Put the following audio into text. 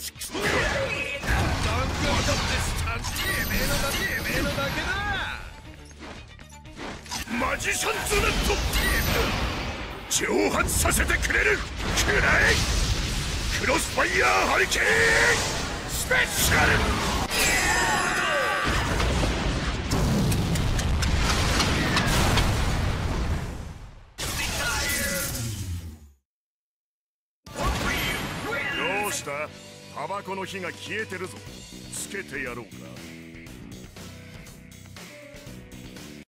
マジシャンズネット蒸発させてくれるくらえクロスファイヤーハリケーンスペシャルどうしたタバコの火が消えてるぞ。つけてやろうか。